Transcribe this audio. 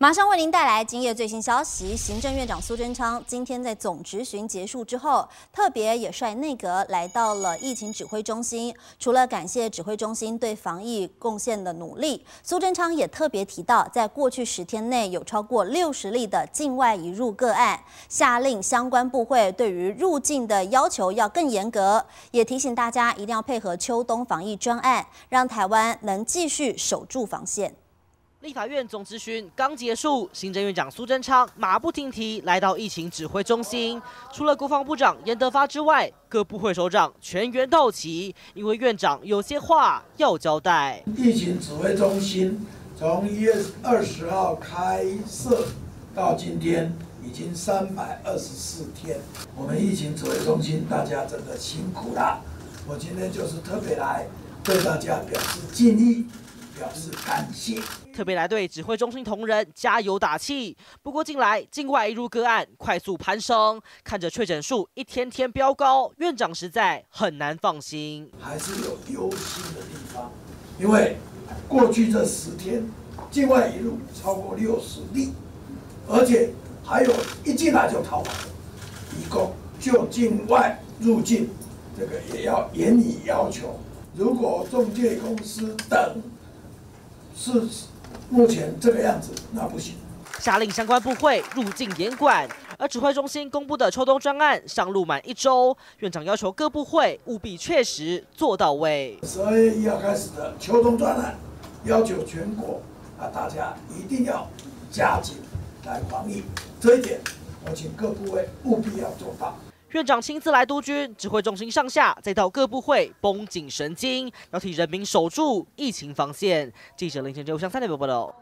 马上为您带来今夜最新消息。行政院长苏贞昌今天在总执询结束之后，特别也率内阁来到了疫情指挥中心。除了感谢指挥中心对防疫贡献的努力，苏贞昌也特别提到，在过去十天内有超过六十例的境外移入个案，下令相关部会对于入境的要求要更严格，也提醒大家一定要配合秋冬防疫专案，让台湾能继续守住防线。立法院总咨询刚结束，行政院长苏贞昌马不停蹄来到疫情指挥中心。除了国防部长严德发之外，各部会首长全员到齐，因为院长有些话要交代。疫情指挥中心从一月二十号开设到今天，已经三百二十四天。我们疫情指挥中心大家真的辛苦了，我今天就是特别来对大家表示敬意。表示感谢，特别来对指挥中心同仁加油打气。不过近来境外移入个案快速攀升，看着确诊数一天天飙高，院长实在很难放心。还是有忧心的地方，因为过去这十天境外移入超过六十例，而且还有一进来就逃跑的，一共就境外入境，这个也要严以要求。如果中介公司等。是目前这个样子，那不行。下令相关部会入境严管，而指挥中心公布的秋冬专案上路满一周，院长要求各部会务必确实做到位。十二月一号开始的秋冬专案，要求全国啊大家一定要加紧来防疫，这一点我请各部会务必要做到。院长亲自来督军，指挥中心上下，再到各部会绷紧神经，要替人民守住疫情防线。记者林晨洲向三台报道。